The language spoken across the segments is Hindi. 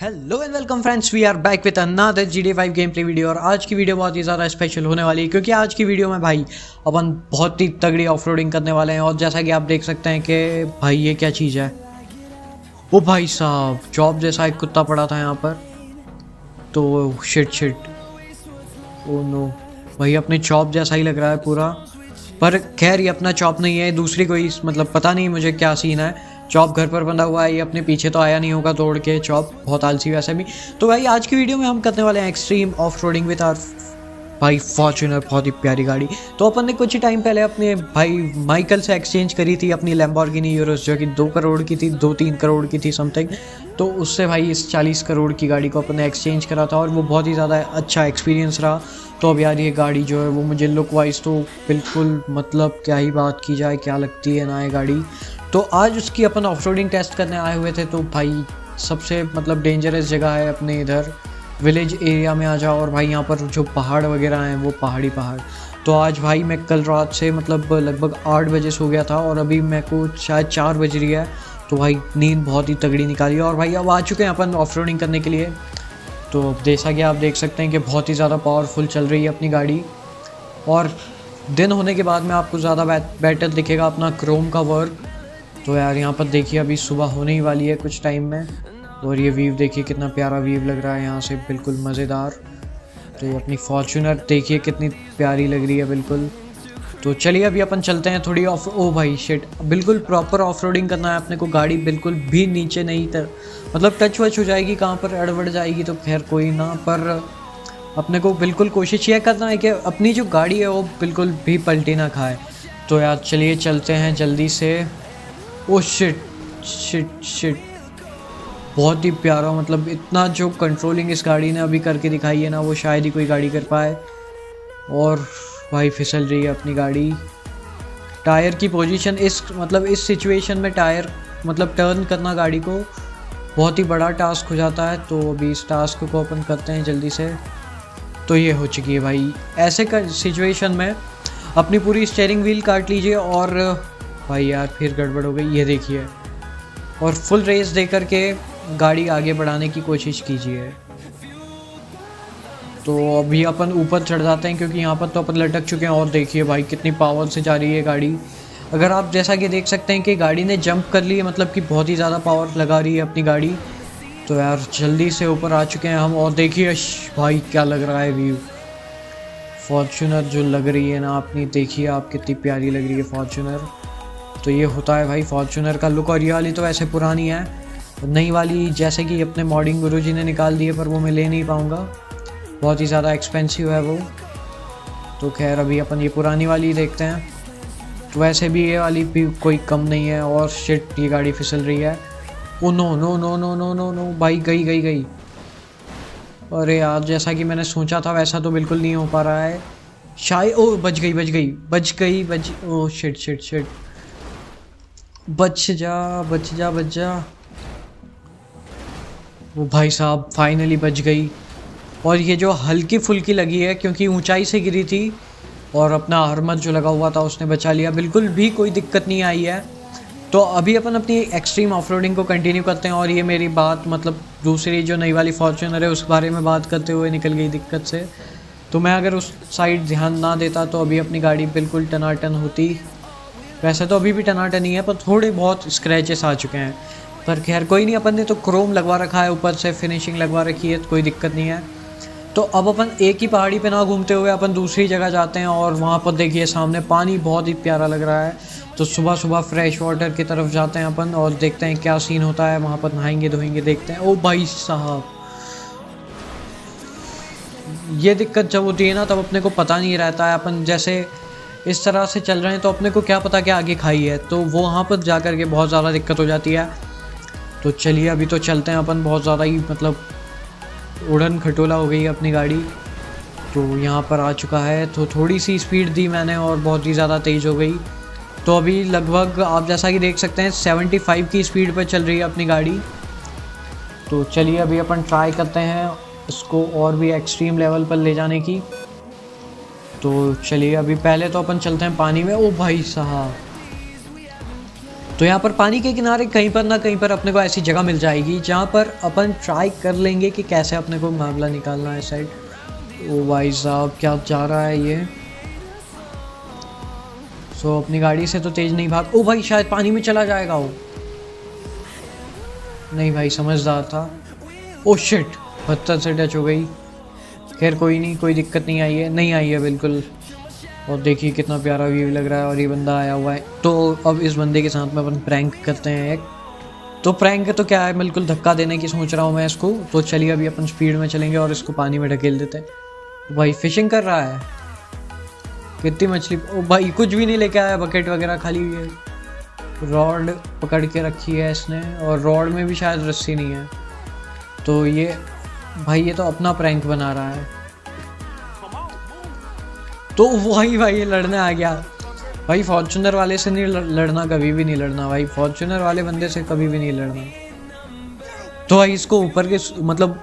Hello and welcome friends we are back with another G D five gameplay video और आज की वीडियो बहुत ही ज़्यादा स्पेशल होने वाली है क्योंकि आज की वीडियो में भाई अपन बहुत ही तगड़ी ऑफ़ करने वाले हैं और जैसा कि आप देख सकते हैं कि भाई ये क्या चीज़ है? ओ भाई साहब जॉब जैसा एक कुत्ता पड़ा था यहाँ पर। तो शिट शिट ओ नो भाई अपने चॉप जैसा ही लग रहा है पूरा। पर खैर ये अपना चॉप नहीं है, दूसरी कोई मतलब पता नहीं मुझे क्या सीन है। चॉप घर पर बंधा हुआ है, ये अपने पीछे तो आया नहीं होगा तोड़ के चॉप, बहुत आलसी वैसे भी। तो भाई, आज की वीडियो में हम करने वाले हैं extreme off roading with our भाई फॉर्चुनर बहुत ही प्यारी गाड़ी। तो अपन ने कुछ ही टाइम पहले अपने भाई माइकल से एक्सचेंज करी थी अपनी लैम्बॉर्गिनी यूरोस जो कि दो करोड़ की थी, दो तीन करोड़ की थी समथिंग तो उससे भाई इस चालीस करोड़ की गाड़ी को अपन ने एक्सचेंज करा था और वो बहुत ही ज़्यादा अच्छा एक्सपीरियंस रहा। तो अब यार ये गाड़ी जो है वो मुझे लुक वाइज तो बिल्कुल मतलब क्या ही बात की जाए, क्या लगती है ना ये गाड़ी। तो आज उसकी अपन ऑफ़ टेस्ट करने आए हुए थे तो भाई सबसे मतलब डेंजरस जगह है अपने इधर। विलेज एरिया में आ जाओ और भाई यहाँ पर जो पहाड़ वगैरह हैं, वो पहाड़ी पहाड़। तो आज भाई मैं कल रात से मतलब लगभग आठ बजे सो गया था और अभी मेरे को शायद चार बज रही है। तो भाई नींद बहुत ही तगड़ी निकाली और भाई अब आ चुके हैं अपन ऑफ़ करने के लिए। तो जैसा कि आप देख सकते हैं कि बहुत ही ज़्यादा पावरफुल चल रही है अपनी गाड़ी। और दिन होने के बाद में आपको ज़्यादा बेटर दिखेगा अपना क्रोम का वर्क तो यार यहाँ पर देखिए, अभी सुबह होने ही वाली है कुछ टाइम में। और ये व्यू देखिए, कितना प्यारा व्यू लग रहा है यहाँ से, बिल्कुल मज़ेदार। तो अपनी फॉर्चूनर देखिए कितनी प्यारी लग रही है, बिल्कुल। तो चलिए अभी अपन चलते हैं थोड़ी ऑफ़ ओ भाई शिट बिल्कुल प्रॉपर ऑफ़ करना है अपने को, गाड़ी बिल्कुल भी नीचे नहीं तर मतलब टच वच हो जाएगी, कहाँ पर अड़बड़ जाएगी तो खैर कोई ना, पर अपने को बिल्कुल कोशिश यह करना है कि अपनी जो गाड़ी है वो बिल्कुल भी पलटी ना खाए। तो यार चलिए चलते हैं जल्दी से। ओ शिट शिट शिट बहुत ही प्यारा मतलब इतना जो कंट्रोलिंग इस गाड़ी ने अभी करके दिखाई है ना, वो शायद ही कोई गाड़ी कर पाए। और भाई फिसल रही है अपनी गाड़ी। टायर की पोजीशन इस मतलब इस सिचुएशन में टायर मतलब टर्न करना गाड़ी को बहुत ही बड़ा टास्क हो जाता है। तो अभी इस टास्क को ओपन करते हैं जल्दी से। तो ये हो चुकी है भाई। ऐसे सिचुएशन में अपनी पूरी स्टेयरिंग व्हील काट लीजिए और भाई यार, फिर गड़बड़ हो गई। ये देखिए। और फुल रेस दे करके गाड़ी आगे बढ़ाने की कोशिश कीजिए। तो अभी अपन ऊपर चढ़ जाते हैं क्योंकि यहाँ पर तो अपन लटक चुके हैं। और देखिए भाई, कितनी पावर से जा रही है गाड़ी। अगर आप जैसा कि देख सकते हैं कि गाड़ी ने जंप कर ली है मतलब कि बहुत ही ज़्यादा पावर लगा रही है अपनी गाड़ी। तो यार, जल्दी से ऊपर आ चुके हैं हम। और देखिए भाई, क्या लग रहा है व्यू फॉर्चूनर जो लग रही है ना अपनी, देखिए आप कितनी प्यारी लग रही है फॉर्चूनर तो ये होता है भाई फॉर्चूनर का लुक और ये वाली तो वैसे पुरानी है। नई वाली जैसे कि अपने मॉडिंग गुरु जी ने निकाल दिए पर वो मैं ले नहीं पाऊँगा। बहुत ही ज़्यादा एक्सपेंसिव है वो। तो खैर, अभी अपन ये पुरानी वाली देखते हैं। तो वैसे भी ये वाली भी कोई कम नहीं है और शिट ये गाड़ी फिसल रही है। ओ no no no no no no no भाई गई गई गई। अरे यार, जैसा कि मैंने सोचा था, वैसा तो बिल्कुल नहीं हो पा रहा है। शायद, ओ बच गई बच गई बच गई बच ओ शिट शिट शिट बच जा बच जा बच जा। वो भाई साहब फाइनली बच गई। और ये जो हल्की फुल्की लगी है, क्योंकि ऊंचाई से गिरी थी, और अपना हरमत जो लगा हुआ था, उसने बचा लिया। बिल्कुल भी कोई दिक्कत नहीं आई है। तो अभी अपन अपनी एक्सट्रीम ऑफ़ को कंटिन्यू करते हैं, और ये मेरी बात मतलब दूसरी जो नई वाली फॉर्चूनर है, उस बारे में बात करते हुए निकल गई दिक्कत से। तो मैं अगर उस साइड ध्यान ना देता तो अभी अपनी गाड़ी बिल्कुल टनाटन होती। वैसे तो अभी भी टनाटन है, पर थोड़े बहुत स्क्रैचेस आ चुके हैं। पर खैर, कोई नहीं, अपन ने तो क्रोम लगवा रखा है, ऊपर से फिनिशिंग लगवा रखी है तो कोई दिक्कत नहीं है। तो अब अपन एक ही पहाड़ी पे ना घूमते हुए अपन दूसरी जगह जाते हैं, और वहाँ पर देखिए, सामने पानी बहुत ही प्यारा लग रहा है। तो सुबह सुबह फ्रेश वाटर की तरफ़ जाते हैं अपन, और देखते हैं क्या सीन होता है। वहाँ पर नहाएँगे, धोएँगे, देखते हैं। ओ भाई साहब! ये दिक्कत जब होती है ना, तब अपने को पता नहीं रहता है। अपन जैसे इस तरह से चल रहे हैं तो अपने को क्या पता कि आगे खाई है। तो वो वहाँ पर जा कर के बहुत ज़्यादा दिक्कत हो जाती है। तो चलिए, अभी तो चलते हैं अपन, बहुत ज़्यादा ही मतलब उड़न खटोला हो गई अपनी गाड़ी। तो यहाँ पर आ चुका है। तो थोड़ी सी स्पीड दी मैंने और बहुत ही ज़्यादा तेज़ हो गई। तो अभी लगभग आप जैसा कि देख सकते हैं 75 की स्पीड पर चल रही है अपनी गाड़ी। तो चलिए, अभी अपन ट्राई करते हैं इसको और भी एक्सट्रीम लेवल पर ले जाने की। तो चलिए, अभी पहले तो अपन चलते हैं पानी में। ओ भाई साहब। तो यहाँ पर पानी के किनारे कहीं पर ना कहीं पर अपने को ऐसी जगह मिल जाएगी जहाँ पर अपन ट्राई कर लेंगे कि कैसे अपने को मामला निकालना है साइड ओ भाई साहब, क्या जा रहा है ये? सो अपनी गाड़ी से तो तेज नहीं भाग। ओ भाई, शायद पानी में चला जाएगा वो। नहीं भाई, समझदार था। ओ शिट पत्थर से टच हो गई। खैर, कोई नहीं, कोई दिक्कत नहीं आई है। नहीं आई है बिल्कुल। और देखिए कितना प्यारा व्यू लग रहा है और ये बंदा आया हुआ है। तो अब इस बंदे के साथ में अपन प्रैंक करते हैं एक। तो प्रैंक तो क्या है बिल्कुल धक्का देने की सोच रहा हूँ मैं इसको। तो चलिए अभी अपन स्पीड में चलेंगे और इसको पानी में ढकेल देते हैं। भाई फिशिंग कर रहा है? कितनी मछली ओ भाई, कुछ भी नहीं लेके आया बकेट वगैरह खाली हुई है। रॉड पकड़ के रखी है इसने। और रॉड में भी शायद रस्सी नहीं है। तो ये भाई, ये तो अपना प्रैंक बना रहा है। तो वही भाई ये लड़ने आ गया। भाई फॉर्चुनर वाले से नहीं लड़ना, कभी भी नहीं लड़ना। भाई फॉर्चुनर वाले बंदे से कभी भी नहीं लड़ना। तो भाई, इसको ऊपर के मतलब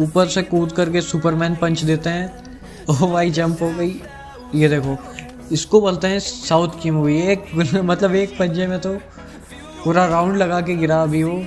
ऊपर से कूद करके सुपरमैन पंच देते हैं। ओ भाई जंप हो गई। ये देखो, इसको बोलते हैं साउथ की मूवी एक मतलब एक पंजे में तो पूरा राउंड लगा के गिरा अभी वो।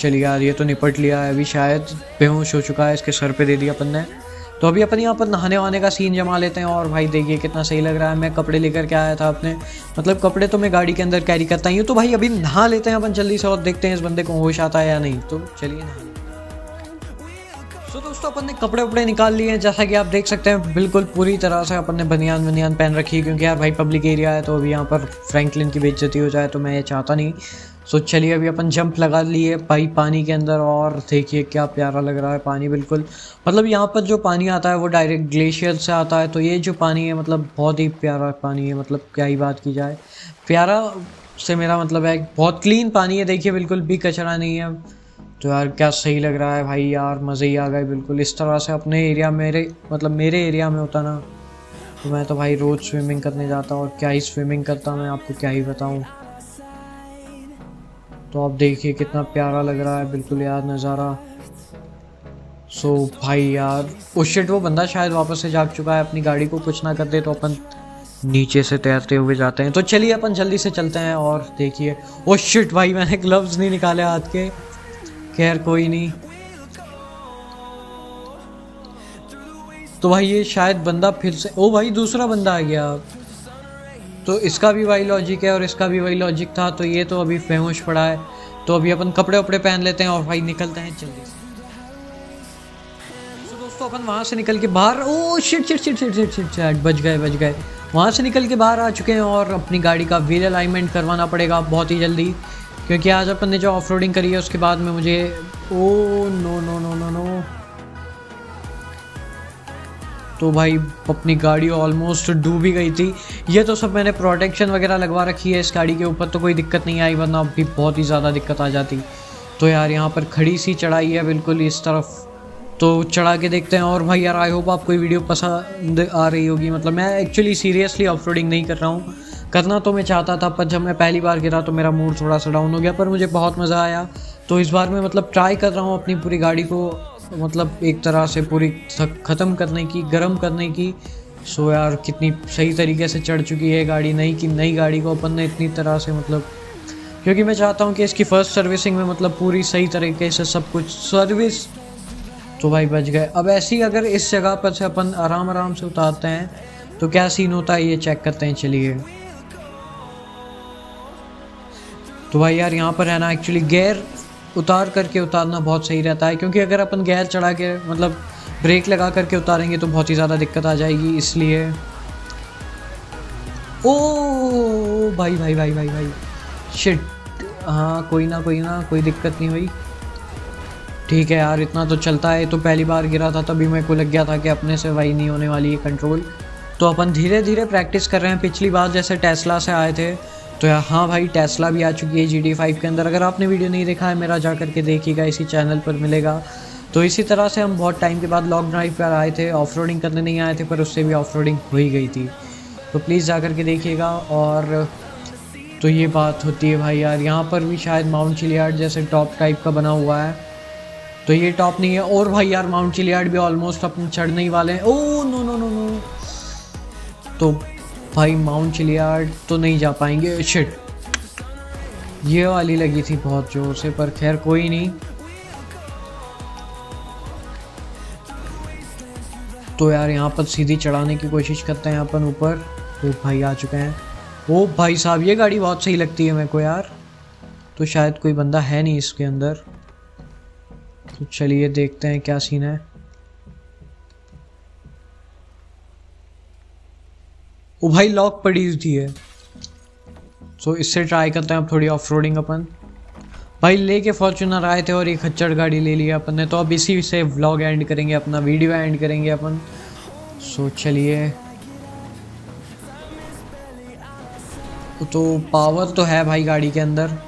चलिए यार ये तो निपट लिया है। अभी शायद बेहोश हो चुका है, इसके सर पे दे दिया अपन ने। तो अभी अपन यहाँ पर नहाने वहाने का सीन जमा लेते हैं और भाई देखिए कितना सही लग रहा है। मैं कपड़े लेकर के आया था अपने। मतलब कपड़े तो मैं गाड़ी के अंदर कैरी करता ही तो भाई अभी नहा लेते हैं अपन जल्दी से और देखते हैं इस बंदे को होश आता है या नहीं। तो चलिए नहा तो दोस्तों, अपन ने कपड़े वपड़े निकाल लिए हैं। जैसा कि आप देख सकते हैं, बिल्कुल पूरी तरह से अपन ने बनियान बनियान पहन रखी है, क्योंकि यार भाई पब्लिक एरिया है तो अभी यहाँ पर फ्रैंकलिन की बेइज्जती हो जाए तो मैं ये चाहता नहीं। सो चलिए अभी अपन जंप लगा लिए भाई पानी के अंदर और देखिए क्या प्यारा लग रहा है पानी बिल्कुल। मतलब यहाँ पर जो पानी आता है वो डायरेक्ट ग्लेशियर से आता है तो ये जो पानी है मतलब बहुत ही प्यारा पानी है मतलब क्या ही बात की जाए। प्यारा से मेरा मतलब है, बहुत क्लीन पानी है, देखिए बिल्कुल भी कचरा नहीं है। तो यार क्या सही लग रहा है भाई यार, मज़े ही आ गए बिल्कुल। इस तरह से अपने एरिया मेरे मतलब मेरे एरिया में होता ना तो मैं तो भाई रोज़ स्विमिंग करने जाता और क्या ही स्विमिंग करता मैं आपको क्या ही बताऊँ। तो आप देखिए कितना प्यारा लग रहा है बिल्कुल यार नज़ारा। सो so, भाई यार उस शिट वो बंदा शायद वापस से जाग चुका है अपनी गाड़ी को कुछ ना कर दे तो अपन नीचे से तैरते हुए जाते हैं। तो चलिए अपन जल्दी से चलते हैं और देखिए ओ शिट भाई मैंने ग्लव्स नहीं निकाले हाथ के। खैर कोई नहीं। तो भाई ये शायद बंदा फिर से ओ भाई दूसरा बंदा आ गया। तो इसका भी वही लॉजिक है और इसका भी वही लॉजिक था तो ये तो अभी फ़ेमस पड़ा है। तो अभी अपन कपड़े वपड़े पहन लेते हैं और भाई निकलते हैं जल्दी से। दोस्तों, अपन वहाँ से निकल के बाहर ओ shit shit shit shit shit shit shit बच गए बच गए। वहाँ से निकल के बाहर आ चुके हैं और अपनी गाड़ी का व्हील अलाइनमेंट करवाना पड़ेगा बहुत ही जल्दी। क्योंकि आज अपन ने जो ऑफ़ करी है, उसके बाद में मुझे ओ no no no no no तो भाई, अपनी गाड़ी ऑलमोस्ट डूब ही गई थी। ये तो सब मैंने प्रोटेक्शन वगैरह लगवा रखी है इस गाड़ी के ऊपर तो कोई दिक्कत नहीं आई, वरना अभी बहुत ही ज़्यादा दिक्कत आ जाती। तो यार, यहाँ पर खड़ी सी चढ़ाई है बिल्कुल इस तरफ़। तो चढ़ा के देखते हैं, और भाई यार आई होप आपको वीडियो पसंद आ रही होगी। मतलब मैं एक्चुअली सीरियसली ऑफ़ नहीं कर रहा हूँ। करना तो मैं चाहता था, पर जब मैं पहली बार गिरा तो मेरा मूड थोड़ा सा डाउन हो गया, पर मुझे बहुत मज़ा आया। तो इस बार मैं मतलब ट्राई कर रहा हूँ अपनी पूरी गाड़ी को मतलब एक तरह से पूरी ख़त्म करने की, गर्म करने की, सो यार कितनी सही तरीके से चढ़ चुकी है गाड़ी, नई की, नई गाड़ी को अपन ने इतनी तरह से मतलब क्योंकि मैं चाहता हूँ कि इसकी फ़र्स्ट सर्विसिंग में मतलब पूरी सही तरीके से सब कुछ सर्विस तो भाई बच गए। अब ऐसी अगर इस जगह पर से अपन आराम आराम से उतारते हैं तो क्या सीन होता है ये चेक करते हैं, चलिए। तो भाई यार यहाँ पर है ना एक्चुअली गेयर उतार करके उतारना बहुत सही रहता है, क्योंकि अगर अपन गैर चढ़ा के मतलब ब्रेक लगा करके उतारेंगे तो बहुत ही ज़्यादा दिक्कत आ जाएगी, इसलिए। ओ, भाई भाई भाई भाई भाई। शिट हाँ कोई ना कोई ना, कोई दिक्कत नहीं हुई। ठीक है यार, इतना तो चलता है तो पहली बार गिरा था, तभी मेरे को लग गया था कि अपने से वही नहीं होने वाली है कंट्रोल तो अपन धीरे धीरे प्रैक्टिस कर रहे हैं, पिछली बार जैसे टेस्ला से आए थे तो हाँ भाई टेस्ला भी आ चुकी है जी डी फाइव के अंदर। अगर आपने वीडियो नहीं देखा है, मेरा जा करके देखिएगा, इसी चैनल पर मिलेगा। तो इसी तरह से हम बहुत टाइम के बाद लॉन्ग ड्राइव पर आए थे। ऑफ़ करने नहीं आए थे, पर उससे भी ऑफ़ हो ही गई थी। तो प्लीज़ जा कर के देखिएगा। और तो ये बात होती है भाई यार, यहाँ पर भी शायद माउंट चिलियार्ड जैसे टॉप टाइप का बना हुआ है। तो ये टॉप नहीं है। और भाई यार माउंट चिलियार्ड भी ऑलमोस्ट अपने चढ़ने ही वाले हैं। Oh no no no no तो भाई माउंट चिलियार्ड तो नहीं जा पाएँगे। शिट ये वाली लगी थी बहुत ज़ोर से, पर खैर कोई नहीं। तो यार, यहाँ पर सीधी चढ़ाने की कोशिश करते हैं अपन ऊपर। तो भाई आ चुके हैं। ओ भाई साहब, ये गाड़ी बहुत सही लगती है मेरे को यार। तो शायद कोई बंदा है नहीं इसके अंदर। तो चलिए देखते हैं क्या सीन है। ओ भाई लॉक पड़ी हुई थी है। सो इससे ट्राई करते हैं अब थोड़ी ऑफ़ रोडिंग अपन। भाई, लेके फॉर्चूनर आए थे और एक खच्चर गाड़ी ले लिया अपन ने। तो अब इसी से व्लॉग एंड करेंगे, अपना वीडियो एंड करेंगे अपन। सो चलिए। तो पावर तो है भाई गाड़ी के अंदर।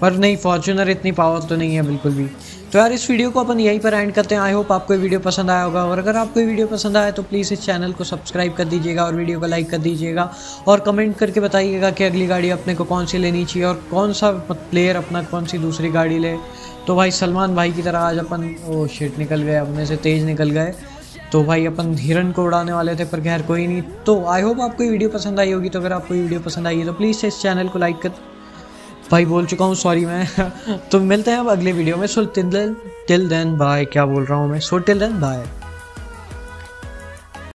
पर नहीं फॉर्चूनर इतनी पावर तो नहीं है बिल्कुल भी। तो यार, इस वीडियो को अपन यहीं पर एंड करते हैं। आई होप आपको वीडियो पसंद आया होगा। और अगर आपको वीडियो पसंद आया तो प्लीज़ इस चैनल को सब्सक्राइब कर दीजिएगा और वीडियो को लाइक कर दीजिएगा। और कमेंट करके बताइएगा कि अगली गाड़ी अपने को कौन सी लेनी चाहिए और कौन सा प्लेयर अपना कौन सी दूसरी गाड़ी ले। तो भाई, सलमान भाई की तरह आज अपन, ओ शेट निकल गए। अपने से तेज़ निकल गए। तो भाई, अपन हिरन को उड़ाने वाले थे, पर खैर कोई नहीं। तो आई होप आपको वीडियो पसंद आई होगी। तो अगर आपको वीडियो पसंद आई है तो प्लीज़ इस चैनल को लाइक कर भाई, बोल चुका हूँ सॉरी मैं। तो मिलते हैं अब अगले वीडियो में। सो टिल देन बाय क्या बोल रहा हूँ मैं? So till then bye